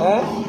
哎。